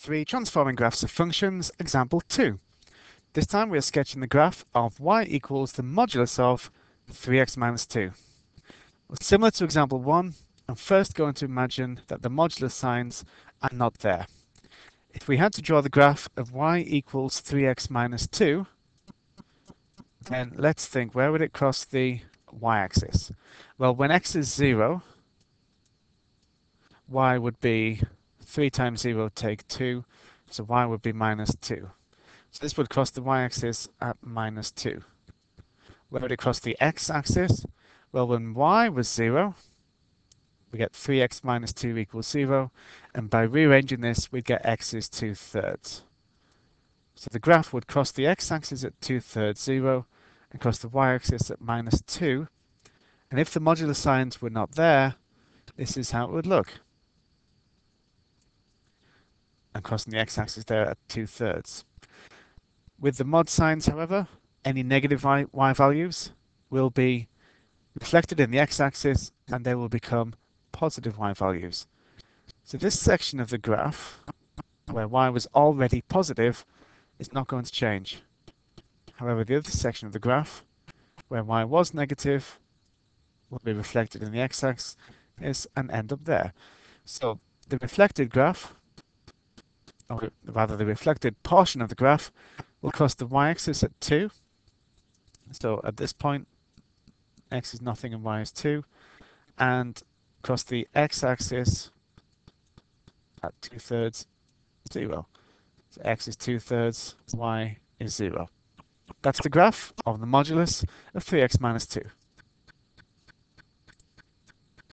3. Transforming graphs of functions, example 2. This time we are sketching the graph of y equals the modulus of 3x minus 2. Similar to example 1, I'm first going to imagine that the modulus signs are not there. If we had to draw the graph of y equals 3x minus 2, then let's think, where would it cross the y-axis? Well, when x is 0, y would be 3 times 0 take 2, so y would be minus 2. So this would cross the y-axis at minus 2. Where would it cross the x-axis? Well, when y was 0, we get 3x minus 2 equals 0, and by rearranging this, we get x is 2 thirds. So the graph would cross the x-axis at 2 thirds 0, and cross the y-axis at minus 2, and if the modular signs were not there, this is how it would look crossing the x-axis there at two-thirds. With the mod signs, however, any negative y, y values will be reflected in the x-axis and they will become positive y values. So this section of the graph, where y was already positive, is not going to change. However, the other section of the graph, where y was negative, will be reflected in the x-axis and end up there. So the reflected graph or rather the reflected portion of the graph, will cross the y-axis at 2. So at this point, x is nothing and y is 2. And cross the x-axis at 2 thirds 0. So x is 2 thirds, y is 0. That's the graph of the modulus of 3x minus 2.